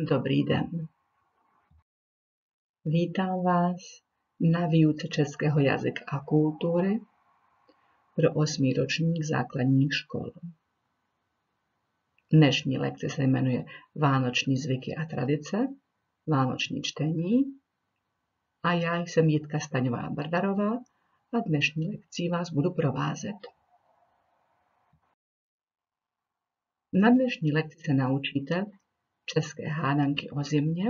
Dobrý den. Vítám vás na výuce českého jazyka a kultury pro osmý ročník základních škol. Dnešní lekce se jmenuje Vánoční zvyky a tradice, Vánoční čtení a já jsem Jitka Staňová Bardarová a dnešní lekcí vás budu provázet. Na dnešní lekci se naučíte české hádanky o zimě,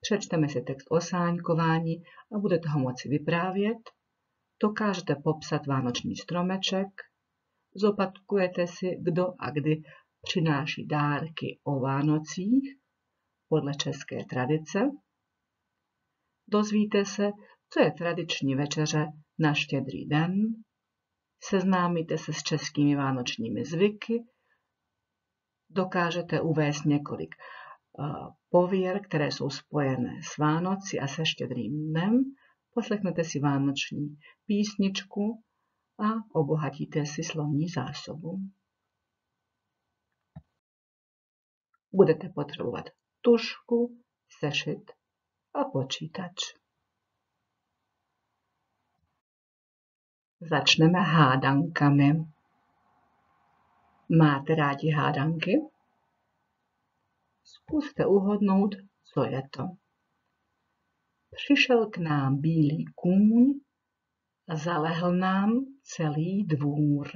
přečteme si text o sáňkování a budete ho moci vyprávět, dokážete popsat vánoční stromeček, zopatkujete si, kdo a kdy přináší dárky o Vánocích podle české tradice, dozvíte se, co je tradiční večeře na štědrý den, seznámíte se s českými vánočními zvyky dokážete uvést několik eh, pověr, které jsou spojené s Vánoci a se štědrým dnem, poslechnete si vánoční písničku a obohatíte si slovní zásobu. Budete potřebovat tušku, sešit a počítač. Začneme hádankami. Máte rádi hádanky? Zkuste uhodnout, co je to. Přišel k nám bílý kůň a zalehl nám celý dvůr.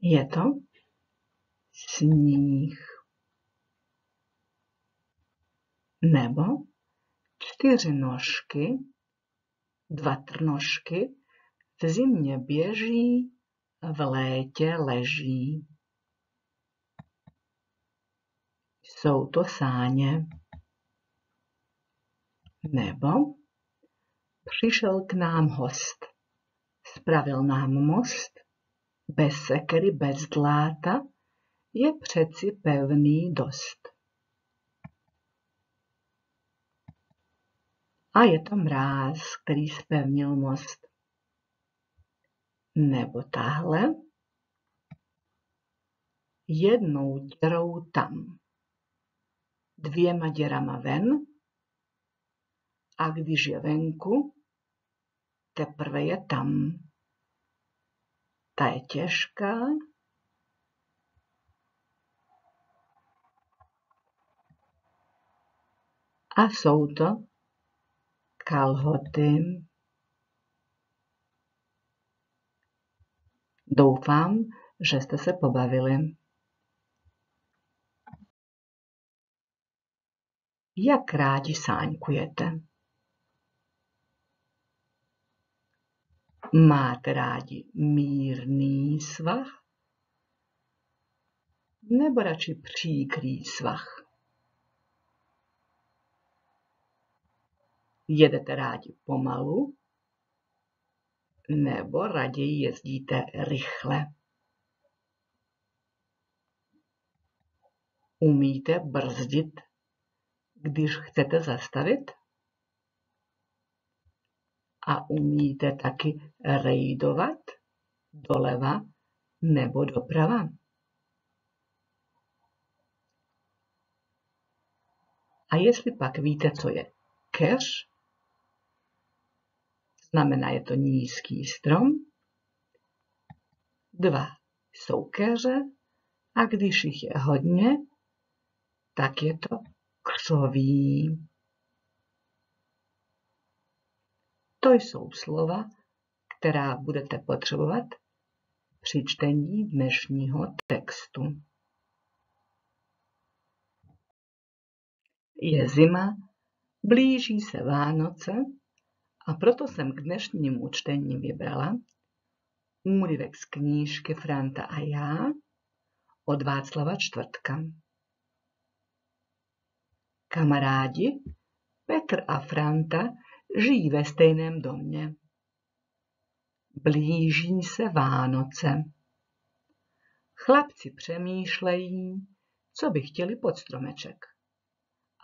Je to sníh. Nebo čtyři nožky, dva trnožky v zimě běží v létě leží. Jsou to sáně. Nebo přišel k nám host. Spravil nám most, bez sekery, bez dláta, je přeci pevný dost. A je to mráz, který spevnil most nebo tahle jednou děrou tam, dvěma děrama ven a když je venku, teprve je tam. Ta je těžká, a jsou to kalhoty. Doufám, že jste se pobavili. Jak rádi sáňkujete? Máte rádi mírný svah? Nebo radši příkrý svah? Jedete rádi pomalu nebo raději jezdíte rychle? Umíte brzdit, když chcete zastavit? A umíte taky rejdovat doleva nebo doprava? A jestli pak víte, co je keř, znamená je to nízký strom. Dva jsou keře a když jich je hodně, tak je to křoví. To jsou slova, která budete potřebovat při čtení dnešního textu. Je zima, blíží se Vánoce a proto jsem k dnešnímu čtení vybrala úryvek z knížky Franta a já od Václava Čtvrtka. Kamarádi Petr a Franta žijí ve stejném domě. Blíží se Vánoce. Chlapci přemýšlejí, co by chtěli pod stromeček.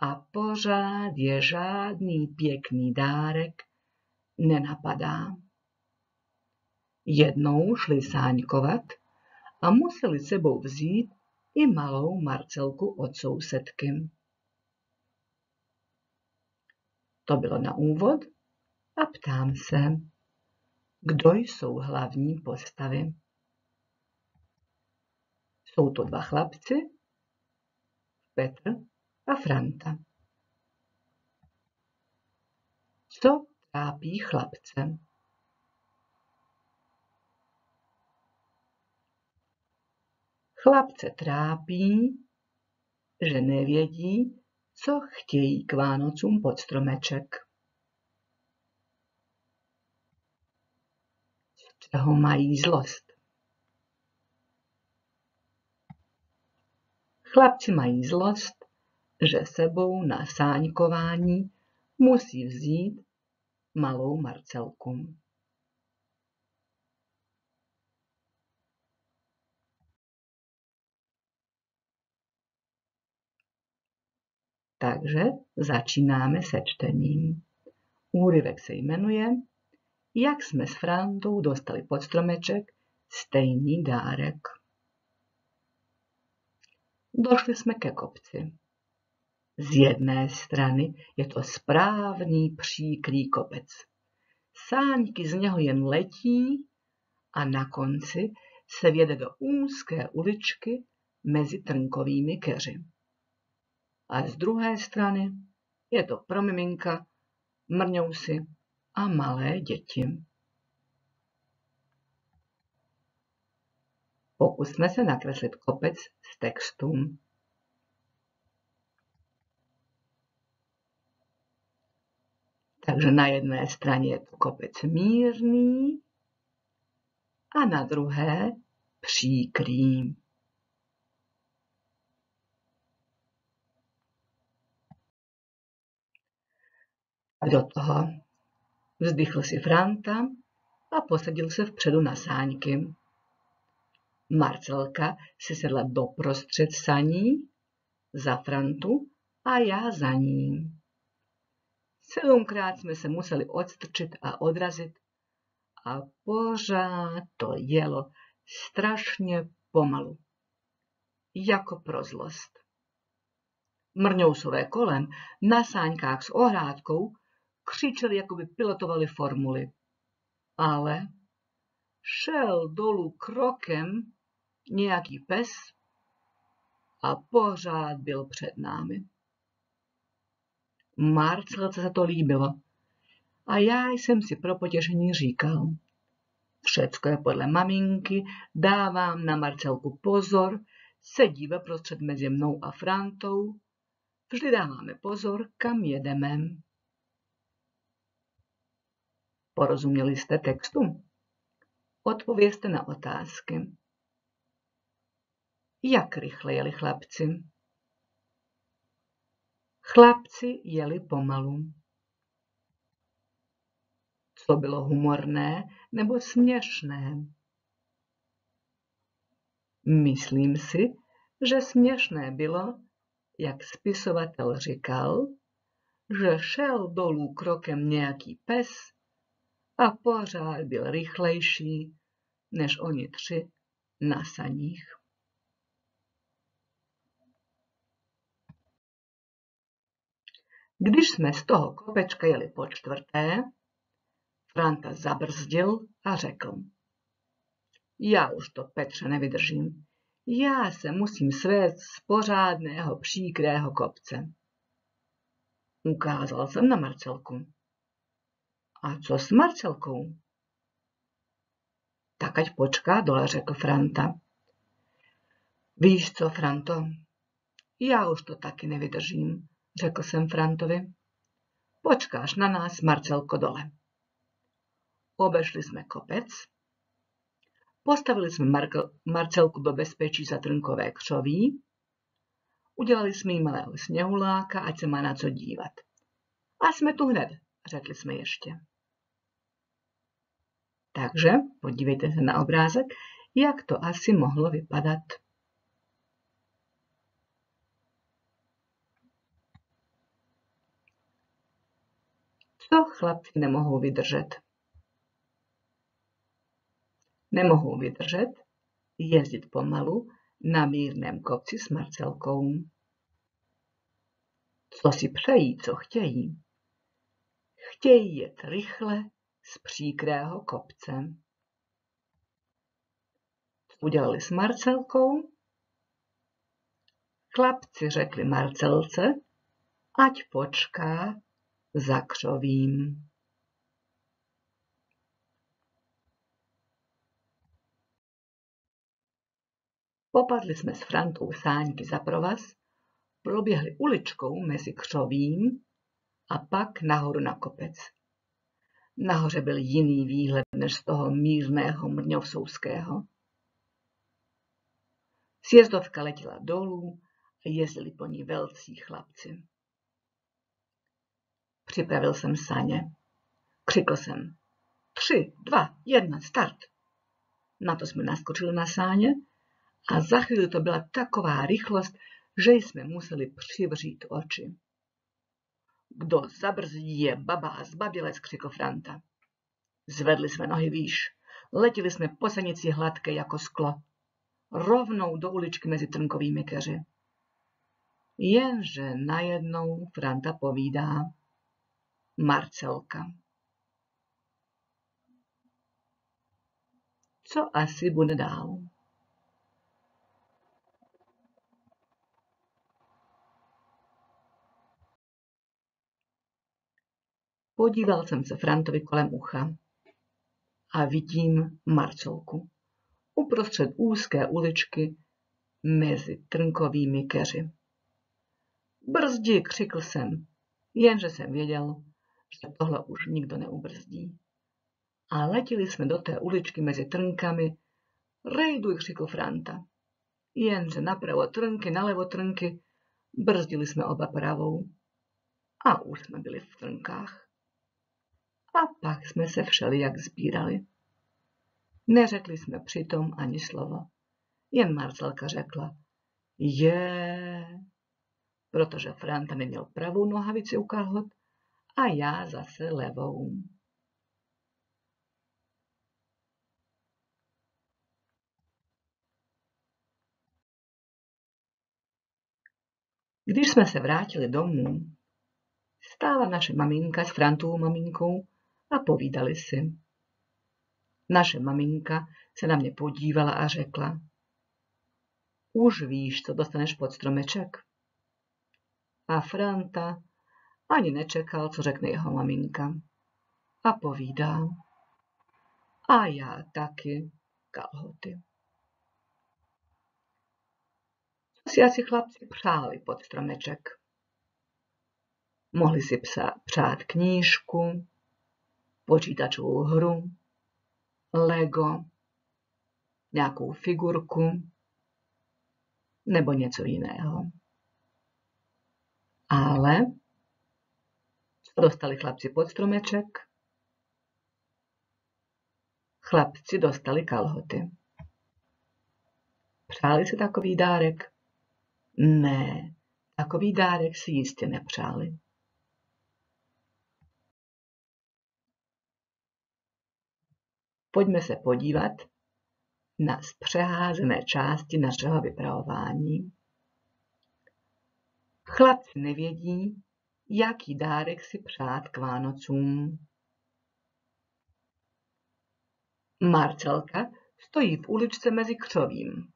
A pořád je žádný pěkný dárek nenapadá. Jednou šli sáňkovat a museli sebou vzít i malou Marcelku od sousedky. To bylo na úvod a ptám se, kdo jsou hlavní postavy. Jsou to dva chlapci, Petr a Franta. Co trápí chlapce? Chlapce trápí, že nevědí, co chtějí k Vánocům pod stromeček. Z čeho mají zlost? Chlapci mají zlost, že sebou na sáňkování musí vzít malou Marcelku. Takže začínáme se čtením. Úryvek se jmenuje Jak jsme s Frantou dostali pod stromeček stejný dárek. Došli jsme ke kopci. Z jedné strany je to správný příkrý kopec. Sáňky z něho jen letí a na konci se vjede do úzké uličky mezi trnkovými keři a z druhé strany je to pro miminka, mrňousy a malé děti. Pokusme se nakreslit kopec s textům. Takže na jedné straně je to kopec mírný a na druhé příkrý. Do toho vzdychl si Franta a posadil se vpředu na sáňky. Marcelka si sedla doprostřed saní, za Frantu a já za ním. Sedmkrát jsme se museli odstrčit a odrazit a pořád to jelo strašně pomalu, jako pro zlost. Mrňousové kolem na sáňkách s ohrádkou křičeli, jako by pilotovali formuly. Ale šel dolů krokem nějaký pes a pořád byl před námi. Marcelce se to líbilo a já jsem si pro potěšení říkal. Všecko je podle maminky, dávám na Marcelku pozor, sedí ve prostřed mezi mnou a Frantou, vždy dáváme pozor, kam jedeme. Porozuměli jste textu? Odpovězte na otázky. Jak rychle jeli chlapci? Chlapci jeli pomalu. Co bylo humorné nebo směšné? Myslím si, že směšné bylo, jak spisovatel říkal, že šel dolů krokem nějaký pes a pořád byl rychlejší než oni tři na saních. Když jsme z toho kopečka jeli po čtvrté, Franta zabrzdil a řekl. Já už to, Petře, nevydržím. Já se musím svést z pořádného příkrého kopce. Ukázal jsem na Marcelku. A co s Marcelkou? Tak ať počká dole, řekl Franta. Víš co, Franto, já už to taky nevydržím, řekl jsem Frantovi. Počkáš na nás, Marcelko, dole. Obešli jsme kopec, postavili jsme Marko, Marcelku do bezpečí za trnkové křoví, udělali jsme jí malého sněhuláka, ať se má na co dívat. A jsme tu hned, řekli jsme ještě. Takže podívejte se na obrázek, jak to asi mohlo vypadat. Co chlapci nemohou vydržet? Nemohou vydržet jezdit pomalu na mírném kopci s Marcelkou. Co si přejí, co chtějí? Chtějí jet rychle z příkrého kopce. Co udělali s Marcelkou? Chlapci řekli Marcelce, ať počká za křovím. Popadli jsme s Frantou sáňky za provaz, proběhli uličkou mezi křovím a pak nahoru na kopec. Nahoře byl jiný výhled než z toho mírného mrňovsouského. Sjezdovka letěla dolů a jezdili po ní velcí chlapci. Připravil jsem saně. Křikl jsem. Tři, dva, jedna, start. Na to jsme naskočili na sáně a za chvíli to byla taková rychlost, že jsme museli přivřít oči. Kdo zabrzdí je baba a zbabělec, křikl Franta. Zvedli jsme nohy výš, letěli jsme po senici hladké jako sklo, rovnou do uličky mezi trnkovými keři. Jenže najednou Franta povídá Marcelka. Co asi bude dál? Podíval jsem se Frantovi kolem ucha a vidím Marcelku uprostřed úzké uličky mezi trnkovými keři. Brzdi, křikl jsem, jenže jsem věděl, že tohle už nikdo neubrzdí. A letěli jsme do té uličky mezi trnkami. Rejduj, křikl Franta. Jenže napravo trnky, nalevo trnky, brzdili jsme oba pravou. A už jsme byli v trnkách. A pak jsme se všelijak sbírali. Neřekli jsme přitom ani slovo. Jen Marcelka řekla, je, protože Franta neměl pravou nohavici u kalhot a já zase levou. Když jsme se vrátili domů, stála naše maminka s Frantovou maminkou a povídali si. Naše maminka se na mě podívala a řekla, už víš, co dostaneš pod stromeček? A Franta ani nečekal, co řekne jeho maminka. A povídá, a já taky kalhoty. Co si asi chlapci přáli pod stromeček? Mohli si psa, přát knížku, počítačovou hru, Lego, nějakou figurku nebo něco jiného. Ale dostali chlapci pod stromeček? Chlapci dostali kalhoty. Přáli si takový dárek? Ne, takový dárek si jistě nepřáli. Pojďme se podívat na zpřeházené části našeho vypravování. Chlapci nevědí, jaký dárek si přát k Vánocům. Marcelka stojí v uličce mezi křovím.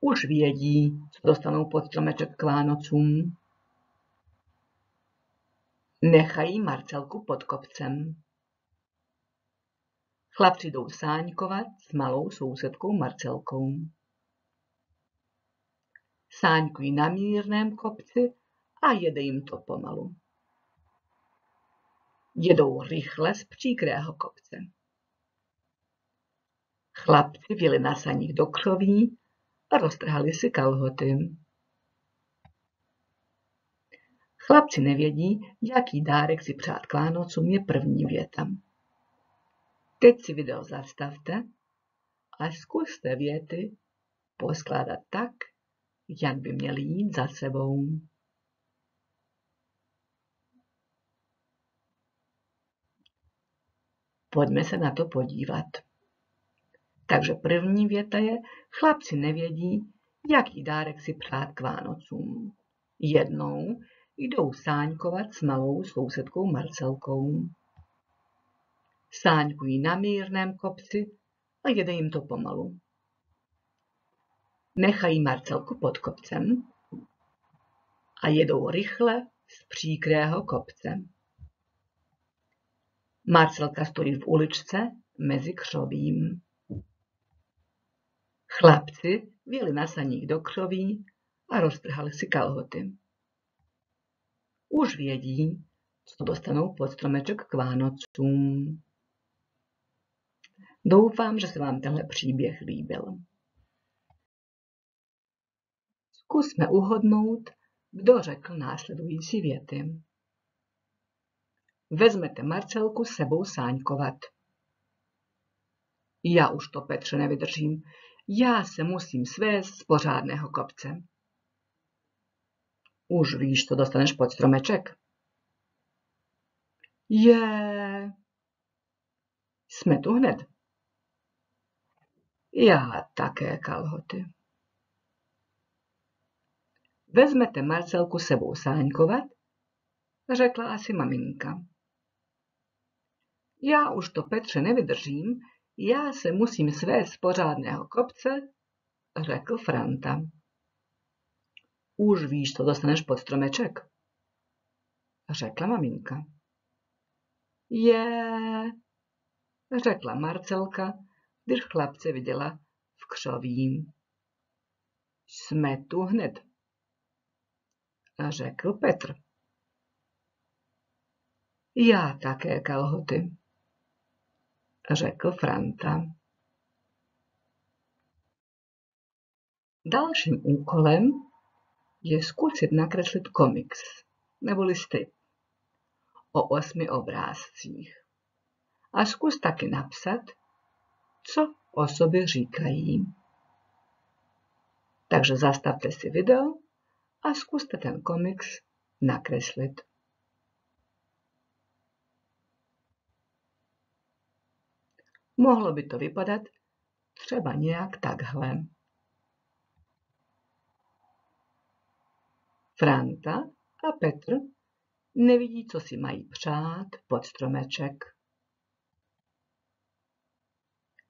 Už vědí, co dostanou pod stromeček k Vánocům. Nechají Marcelku pod kopcem. Chlapci jdou sáňkovat s malou sousedkou Marcelkou. Sáňkují na mírném kopci a jede jim to pomalu. Jedou rychle z příkrého kopce. Chlapci vjeli na saních do křoví a roztrhali si kalhoty. Chlapci nevědí, jaký dárek si přát k Vánocům je první věta. Teď si video zastavte a zkuste věty poskládat tak, jak by měly jít za sebou. Pojďme se na to podívat. Takže první věta je, chlapci nevědí, jaký dárek si přát k Vánocům. Jednou jdou sáňkovat s malou sousedkou Marcelkou. Sáňkují na mírném kopci a jede jim to pomalu. Nechají Marcelku pod kopcem a jedou rychle z příkrého kopce. Marcelka stojí v uličce mezi křovím. Chlapci vyjeli na saních do křoví a roztrhali si kalhoty. Už vědí, co dostanou pod stromeček k Vánocům. Doufám, že se vám tenhle příběh líbil. Zkusme uhodnout, kdo řekl následující věty. Vezmete Marcelku s sebou sáňkovat. Já už to, Petře, nevydržím. Já se musím svést z pořádného kopce. Už víš, co dostaneš pod stromeček? Je... Jsme tu hned. Já také kalhoty. Vezmete Marcelku sebou sáňkovat? Řekla asi maminka. Já už to, Petře, nevydržím, já se musím svést z pořádného kopce, řekl Franta. Už víš, co dostaneš pod stromeček, řekla maminka. Je, řekla Marcelka, když chlapce viděla v křovím. Jsme tu hned, řekl Petr. Já také kalhoty, řekl Franta. Dalším úkolem je zkusit nakreslit komiks nebo listy o osmi obrázcích. A zkus taky napsat, co o sobě říkají. Takže zastavte si video a zkuste ten komiks nakreslit. Mohlo by to vypadat třeba nějak takhle. Franta a Petr nevidí, co si mají přát pod stromeček.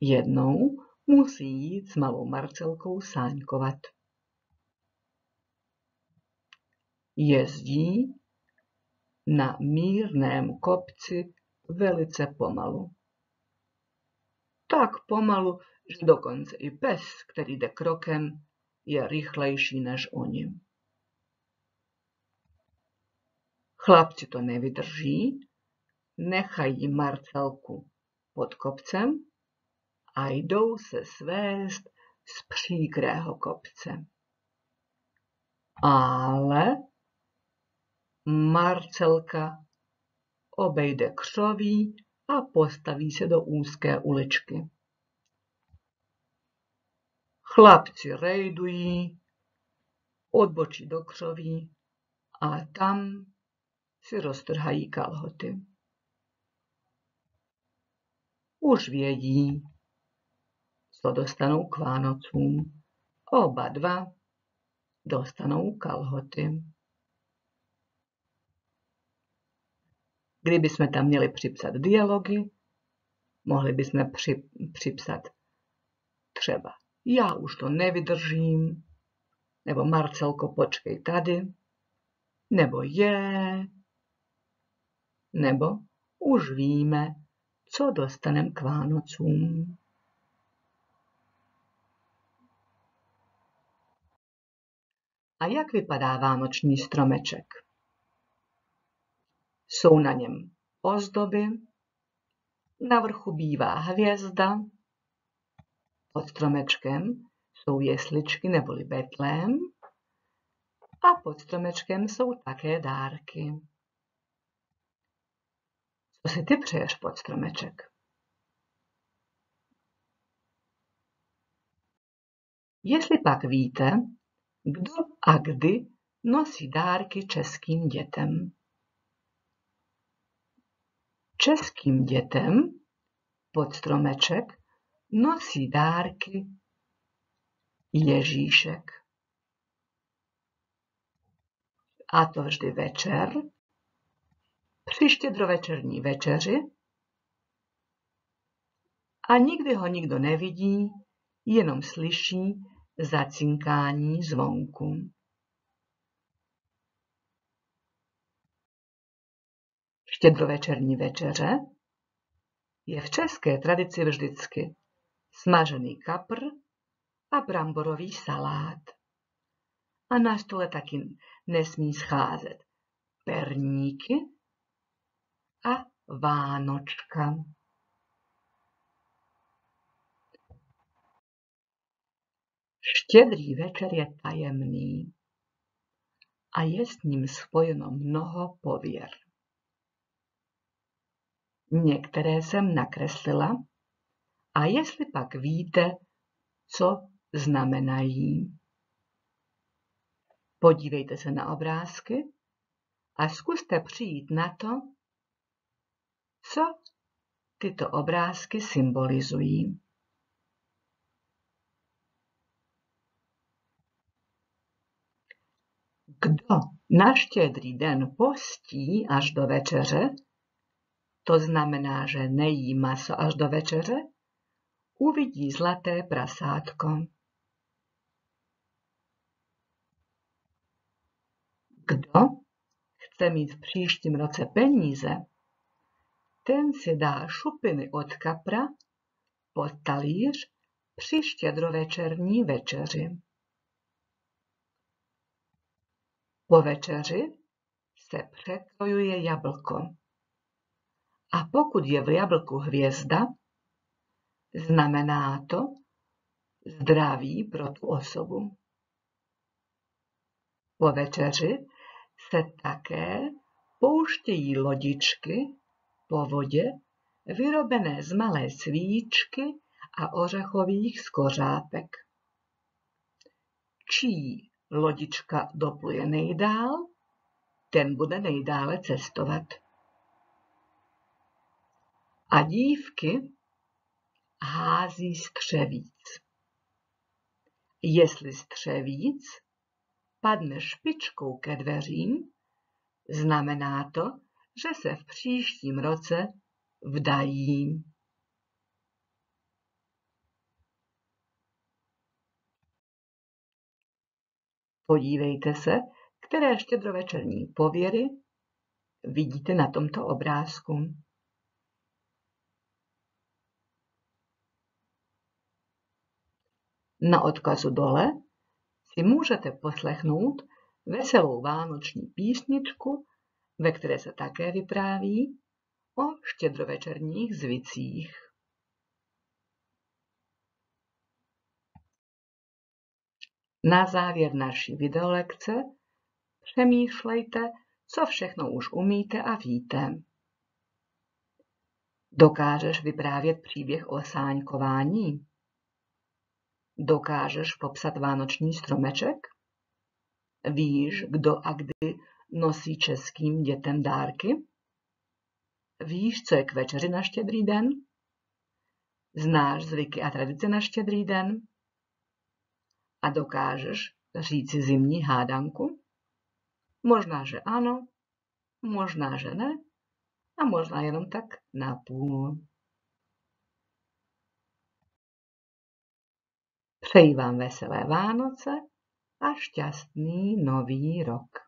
Jednou musí jít s malou Marcelkou sáňkovat. Jezdí na mírném kopci velice pomalu. Tak pomalu, že dokonce i pes, který jde krokem, je rychlejší než oni. Chlapci to nevydrží, nechají Marcelku pod kopcem a jdou se svést z příkrého kopce. Ale Marcelka obejde křoví a postaví se do úzké uličky. Chlapci rejdují, odbočí do křoví a tam si roztrhají kalhoty. Už vědí, co dostanou k Vánocům. Oba dva dostanou kalhoty. Kdyby jsme tam měli připsat dialogy, mohli bychom při, připsat třeba já už to nevydržím, nebo Marcelko, počkej tady, nebo je, nebo už víme, co dostaneme k Vánocům. A jak vypadá vánoční stromeček? Jsou na něm ozdoby, na vrchu bývá hvězda, pod stromečkem jsou jesličky neboli betlém a pod stromečkem jsou také dárky. Co si ty přeješ pod stromeček? Jestli pak víte, kdo a kdy nosí dárky českým dětem. Českým dětem pod stromeček nosí dárky Ježíšek. A to vždy večer, při štědrovečerní večeři a nikdy ho nikdo nevidí, jenom slyší zacinkání zvonku. Štědrovečerní večeře je v české tradici vždycky smažený kapr a bramborový salát. A na stole taky nesmí scházet perníky a vánočka. Štědrý večer je tajemný a je s ním spojeno mnoho pověr. Některé jsem nakreslila a jestli pak víte, co znamenají. Podívejte se na obrázky a zkuste přijít na to, co tyto obrázky symbolizují. Kdo na štědrý den postí až do večeře, to znamená, že nejí maso až do večeře, uvidí zlaté prasátko. Kdo chce mít v příštím roce peníze, ten si dá šupiny od kapra pod talíř při štědrovečerní večeři. Po večeři se překrojuje jablko. A pokud je v jablku hvězda, znamená to zdraví pro tu osobu. Po večeři se také pouštějí lodičky po vodě vyrobené z malé svíčky a ořechových skořápek. Čí lodička dopluje nejdál, ten bude nejdále cestovat. A dívky hází střevíc. Jestli střevíc padne špičkou ke dveřím, znamená to, že se v příštím roce vdají. Podívejte se, které štědrovečerní pověry vidíte na tomto obrázku. Na odkazu dole si můžete poslechnout veselou vánoční písničku, ve které se také vypráví o štědrovečerních zvicích. Na závěr naší videolekce přemýšlejte, co všechno už umíte a víte. Dokážeš vyprávět příběh o sáňkování? Dokážeš popsat vánoční stromeček? Víš, kdo a kdy nosí českým dětem dárky? Víš, co je k večeři na štědrý den? Znáš zvyky a tradice na štědrý den? A dokážeš říci zimní hádanku? Možná, že ano, možná, že ne, a možná jenom tak na půl. Přeji vám veselé Vánoce a šťastný nový rok.